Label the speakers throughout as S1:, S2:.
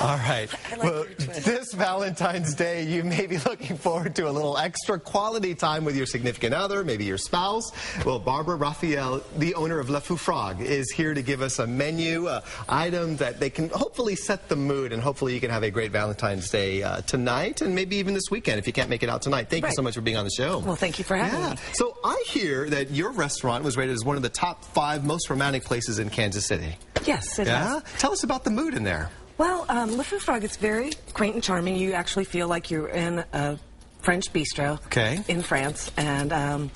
S1: All right.
S2: like
S1: well, this Valentine's Day, you may be looking forward to a little extra quality time with your significant other, maybe your spouse. Well, Barbara Raphael, the owner of Le Fou Frog, is here to give us a menu, uh, item that they can hopefully set the mood, and hopefully you can have a great Valentine's Day uh, tonight, and maybe even this weekend if you can't make it out tonight. Thank you so much for being on the show.
S2: Well, thank you for having
S1: yeah.
S2: me.
S1: So I hear that your restaurant was rated as one of the top five most romantic places in Kansas City.
S2: Yes, it
S1: Yeah?
S2: has.
S1: Tell us about the mood in there.
S2: Well, um, Le Fou Frog is very quaint and charming. You actually feel like you're in a French bistro
S1: Okay.
S2: in France. And um,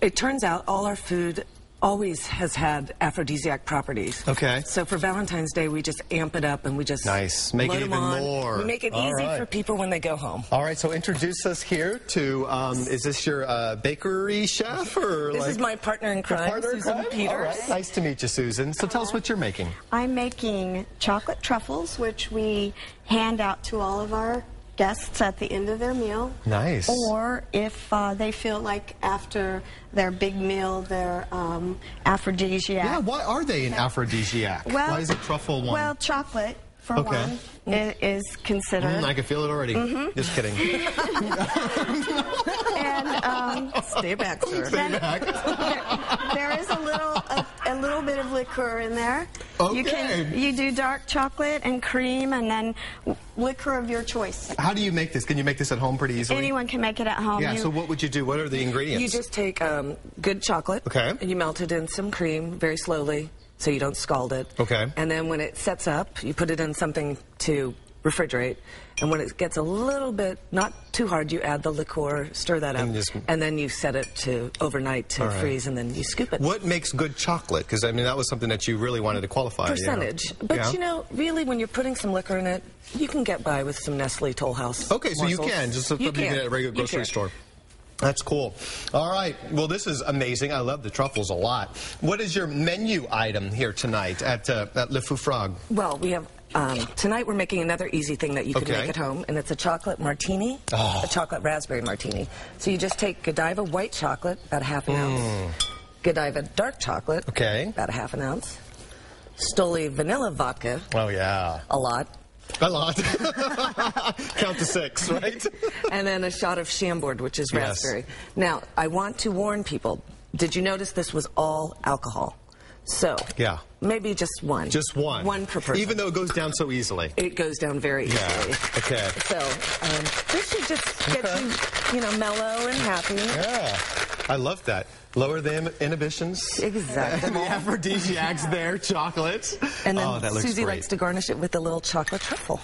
S2: it turns out all our food always has had aphrodisiac properties.
S1: Okay.
S2: So for Valentine's Day, we just amp it up and we just
S1: Nice. Make it even
S2: on.
S1: more.
S2: We make it
S1: All
S2: easy
S1: right.
S2: for people when they go home.
S1: All right, so introduce us here to, um, is this your uh, bakery chef or
S2: This
S1: like
S2: is my partner in crime,
S1: partner
S2: Susan
S1: crime?
S2: Peters.
S1: All right, nice to meet you, Susan. So tell us what you're making.
S3: I'm making chocolate truffles, which we hand out to all of our guests at the end of their meal.
S1: Nice.
S3: Or if uh, they feel like after their big meal, they're um, aphrodisiac.
S1: Yeah, why are they an aphrodisiac?
S3: Well,
S1: why is it truffle one?
S3: Well, chocolate, for
S1: Okay.
S3: one, i- is considered.
S1: Mm, I can feel it already.
S2: Mm-hmm.
S1: Just kidding.
S3: and um,
S2: Stay back, sir.
S3: then there is a little a, a little bit of liqueur in there. You can you do dark chocolate and cream, and then liquor of your choice.
S1: How do you make this? Can you make this at home pretty easily?
S3: Anyone can make it at home.
S1: Yeah,
S3: You-
S1: so what would you do? What are the ingredients?
S2: You just take um, good chocolate.
S1: Okay.
S2: And you melt it in some cream very slowly so you don't scald it.
S1: Okay.
S2: And then when it sets up, you put it in something to refrigerate. And when it gets a little bit, not too hard, you add the liqueur, stir that up.
S1: And just-
S2: and then you set it to overnight to
S1: right.
S2: freeze and then you scoop it.
S1: What makes good chocolate? Because, I mean, that was something that you really wanted to qualify. you know?
S2: Percentage. But
S1: Yeah.
S2: you know, really, when you're putting some liquor in it, you can get by with some Nestle Toll House.
S1: Okay, so you can, just
S2: You
S1: something you
S2: can.
S1: get at a regular grocery store. That's cool. All right. Well, this is amazing. I love the truffles a lot. What is your menu item here tonight at, uh, at Le Fou Frog?
S2: Well, we have um, tonight. We're making another easy thing that you can
S1: Okay.
S2: make at home, and it's a chocolate martini,
S1: Oh.
S2: a chocolate raspberry martini. So you just take Godiva white chocolate, about a half an ounce. Godiva dark chocolate,
S1: Mm. Okay.
S2: about a half an ounce. Stoli vanilla vodka,
S1: Oh, yeah.
S2: a lot,
S1: A lot. Count to six, right?
S2: and then a shot of Chambord, which is
S1: Yes.
S2: raspberry. Now, I want to warn people. Did you notice this was all alcohol? So
S1: Yeah.
S2: maybe just one.
S1: Just one.
S2: One per person.
S1: Even though it goes down so easily.
S2: it goes down very easily.
S1: Yeah. Okay.
S2: So um, this should just get
S1: Okay.
S2: you, you know, mellow and happy.
S1: Yeah. I love that. Lower the inhibitions.
S2: Exactly.
S1: And the aphrodisiacs there, chocolate.
S2: And then
S1: oh, that looks
S2: Susie
S1: great.
S2: likes to garnish it with a little chocolate truffle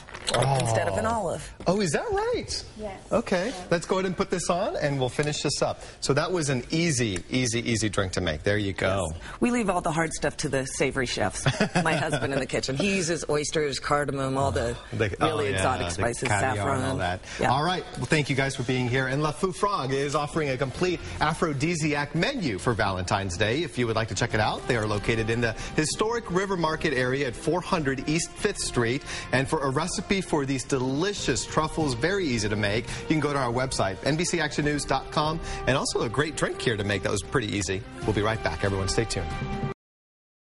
S2: instead of an oh. olive.
S1: Oh, is that right?
S3: Yes.
S1: Okay, let's go ahead and put this on and we'll finish this up. So that was an easy, easy, easy drink to make. There you go.
S2: We leave all the hard stuff to the savory chefs. My husband in the kitchen. He uses oysters, cardamom, all the
S1: The- oh,
S2: really
S1: oh, yeah,
S2: exotic
S1: the
S2: spices, saffron.
S1: and all that.
S2: Yeah.
S1: All right. Well, thank you guys for being here. And Le Fou Frog is offering a complete aphrodisiac menu for Valentine's Day. If you would like to check it out, they are located in the historic River Market area at 400 East 5th Street. And for a recipe for these delicious truffles, very easy to make, you can go to our website, NBCActionNews.com, and also a great drink here to make that was pretty easy. We'll be right back. Everyone, stay tuned.